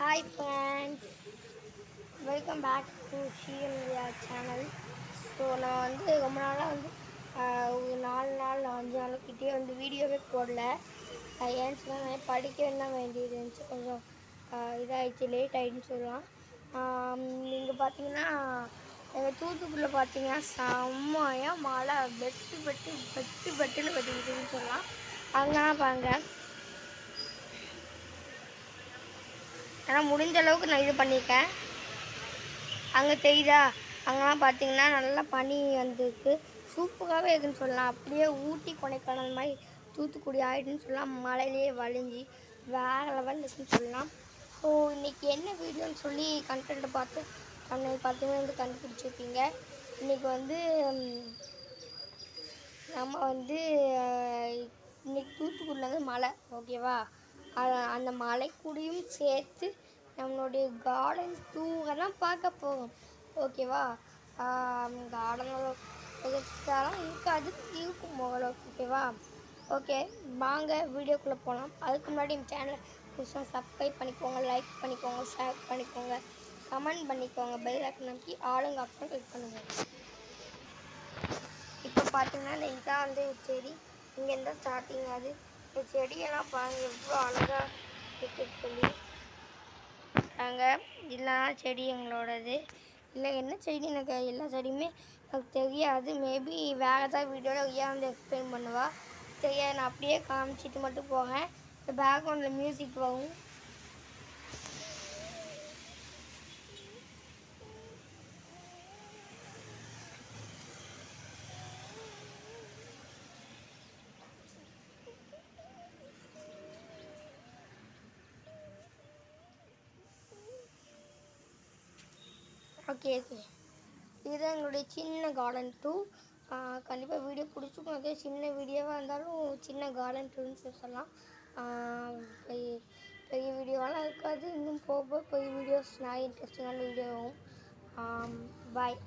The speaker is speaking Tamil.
Hi friends welcome back to Sheel India channel so நான் வந்து ரொம்ப நாளாக வந்து ஒரு நாலு நாள் அஞ்சு நாளுக்கிட்டே வந்து வீடியோவே போடல. ஆஹ், ஏன்னு சொன்னால் படிக்க வேண்டாம் வேண்டியது இருந்துச்சு கொஞ்சம் இதாகிடுச்சு லேட் ஆகிடுன்னு சொல்லலாம். நீங்கள் பார்த்தீங்கன்னா எங்கள் தூத்துக்குடியில் பார்த்தீங்கன்னா செம்மையாக மழை வெட்டு வெட்டு வெட்டு வெட்டுன்னு வெட்டிக்கிட்டுன்னு சொல்லலாம். அங்கே தான் பாருங்கள் ஆனால் முடிஞ்ச அளவுக்கு நான் இது பண்ணியிருக்கேன் அங்கே தெரியுதா? அங்கெல்லாம் பார்த்தீங்கன்னா நல்லா பனி வந்திருக்கு. சூப்பராகவே இருக்குதுன்னு சொல்லலாம். அப்படியே ஊட்டி கொடைக்கானல் மாதிரி தூத்துக்குடி ஆகிடுன்னு சொல்லலாம். மழையிலேயே வழிஞ்சி வேறு லெவல் இருக்குன்னு சொல்லலாம். ஸோ இன்றைக்கி என்ன வீடியோன்னு சொல்லி கண்டென்ட்டை பார்த்து அன்னைக்கு பார்த்தீங்கன்னா வந்து கண்டுபிடிச்சிருப்பீங்க. இன்றைக்கி வந்து நம்ம வந்து இன்றைக்கி இன்னைக்கு தூத்துக்குடியில் வந்து மழை ஓகேவா அந்த மலைக்குடியும் சேர்த்து நம்மளுடைய கார்டன் தூங்க தான் பார்க்க போகும் ஓகேவா கார்டனோட பெருசாலாம் இருக்காது இருக்கும் ஓரளவுக்கு. ஓகேவா ஓகே வாங்க வீடியோக்குள்ளே போகலாம் அதுக்கு முன்னாடி என் சேனலை புதுசாக சப்ஸ்கிரைப் பண்ணிக்கோங்க லைக் பண்ணிக்கோங்க ஷேர் பண்ணிக்கோங்க கமெண்ட் பண்ணிக்கோங்க பெல் ஐக்கன் ஆளுங்க ஆப்ஷன் கிளிக் பண்ணுங்கள் இப்போ பார்த்தீங்கன்னா இந்த இதான் வந்து செடி. இங்கேருந்து ஸ்டார்டிங் ஆகுது. இந்த செடியெல்லாம் பாருங்க எவ்வளோ அழகாக இருக்குன்னு சொல்லி. நாங்கள் இதெல்லாம் செடி எங்களோடது இல்லை என்ன செடி எனக்கு எல்லா செடியுமே எனக்கு தெரியாது. மேபி வேறு ஏதாவது வீடியோவில் ஏன் வந்து எக்ஸ்பிளைன் பண்ணுவா. தெரியாது நான் அப்படியே காமிச்சிட்டு மட்டும் போகிறேன் இந்த பேக்ரவுண்டில் மியூசிக் வரும். ஓகே ஓகே இது எங்களுடைய சின்ன கார்டன் டூ கண்டிப்பாக வீடியோ பிடிச்சிக்கும் அதே சின்ன வீடியோவாக இருந்தாலும் சின்ன கார்டன் டூன்னு சொல்லலாம். பெரிய பெரிய வீடியோவெல்லாம் இருக்காது. இன்னும் போக போக பெரிய வீடியோஸ் நிறைய இன்ட்ரெஸ்டிங்கான வீடியோ ஆகும் பாய்